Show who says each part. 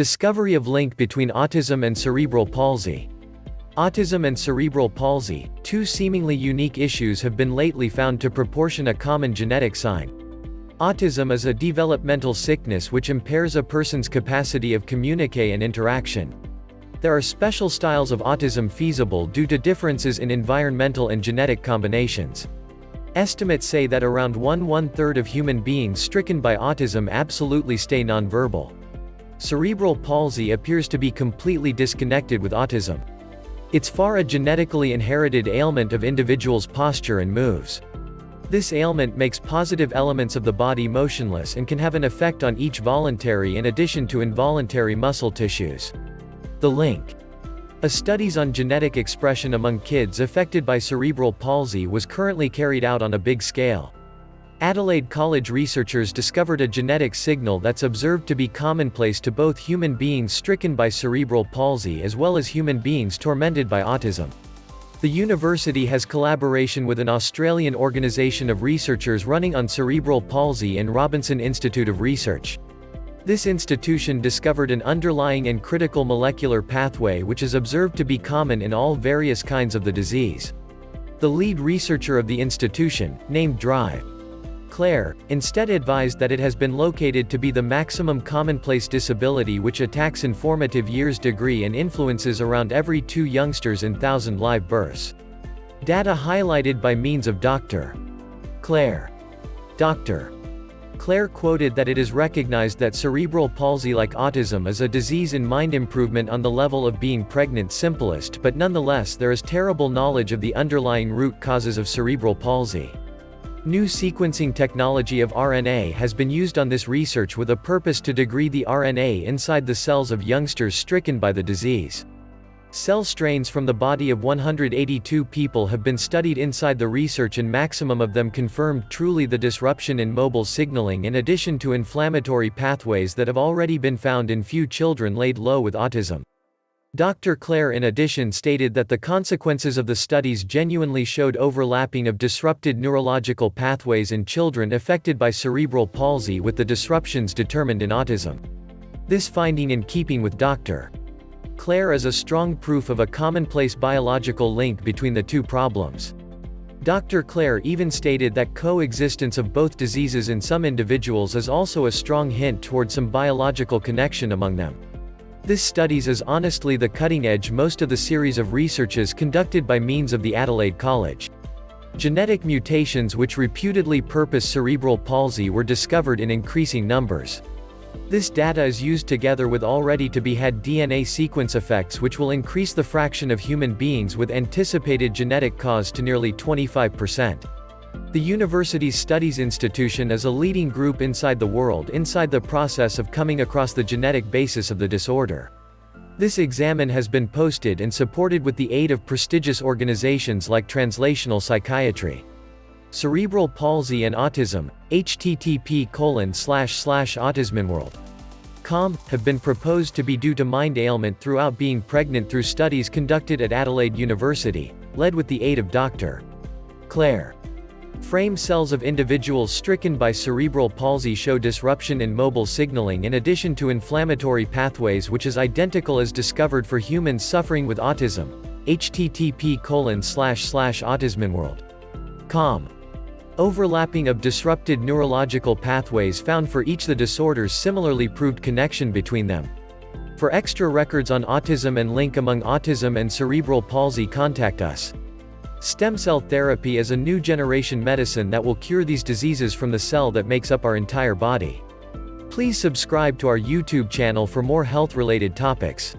Speaker 1: Discovery of link between autism and cerebral palsy. Autism and cerebral palsy, two seemingly unique issues have been lately found to proportion a common genetic sign. Autism is a developmental sickness which impairs a person's capacity of communicate and interaction. There are special styles of autism feasible due to differences in environmental and genetic combinations. Estimates say that around one one-third of human beings stricken by autism absolutely stay nonverbal. Cerebral palsy appears to be completely disconnected with autism. It's far a genetically inherited ailment of individuals' posture and moves. This ailment makes positive elements of the body motionless and can have an effect on each voluntary in addition to involuntary muscle tissues. The link. A studies on genetic expression among kids affected by cerebral palsy was currently carried out on a big scale. Adelaide College researchers discovered a genetic signal that's observed to be commonplace to both human beings stricken by cerebral palsy as well as human beings tormented by autism. The university has collaboration with an Australian organisation of researchers running on cerebral palsy and Robinson Institute of Research. This institution discovered an underlying and critical molecular pathway which is observed to be common in all various kinds of the disease. The lead researcher of the institution, named Drive, Claire, instead advised that it has been located to be the maximum commonplace disability which attacks in formative years degree and influences around every two youngsters in thousand live births. Data highlighted by means of Dr. Claire. Dr. Claire quoted that it is recognized that cerebral palsy like autism is a disease in mind improvement on the level of being pregnant simplest but nonetheless there is terrible knowledge of the underlying root causes of cerebral palsy. New sequencing technology of RNA has been used on this research with a purpose to degrade the RNA inside the cells of youngsters stricken by the disease. Cell strains from the body of 182 people have been studied inside the research and maximum of them confirmed truly the disruption in mobile signaling in addition to inflammatory pathways that have already been found in few children laid low with autism. Dr. Claire in addition stated that the consequences of the studies genuinely showed overlapping of disrupted neurological pathways in children affected by cerebral palsy with the disruptions determined in autism. This finding in keeping with Dr. Claire is a strong proof of a commonplace biological link between the two problems. Dr. Claire even stated that coexistence of both diseases in some individuals is also a strong hint toward some biological connection among them. This studies is honestly the cutting edge most of the series of researches conducted by means of the Adelaide College. Genetic mutations which reputedly purpose cerebral palsy were discovered in increasing numbers. This data is used together with already to be had DNA sequence effects which will increase the fraction of human beings with anticipated genetic cause to nearly 25%. The university's studies institution is a leading group inside the world inside the process of coming across the genetic basis of the disorder. This examen has been posted and supported with the aid of prestigious organizations like Translational Psychiatry. Cerebral Palsy and Autism, http colon slash slash autismworld. Com, have been proposed to be due to mind ailment throughout being pregnant through studies conducted at Adelaide University, led with the aid of Dr. Claire. Frame cells of individuals stricken by cerebral palsy show disruption in mobile signaling in addition to inflammatory pathways which is identical as discovered for humans suffering with autism. http colon slash slash autismworld. Com. Overlapping of disrupted neurological pathways found for each the disorders similarly proved connection between them. For extra records on autism and link among autism and cerebral palsy contact us. Stem cell therapy is a new generation medicine that will cure these diseases from the cell that makes up our entire body. Please subscribe to our YouTube channel for more health-related topics.